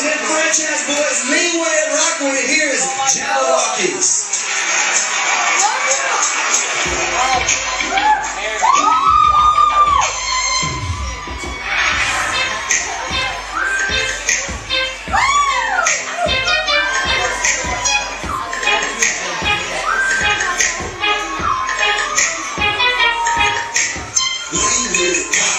So that franchise boys, Leeway and Rock want Jabberwockies. Thank.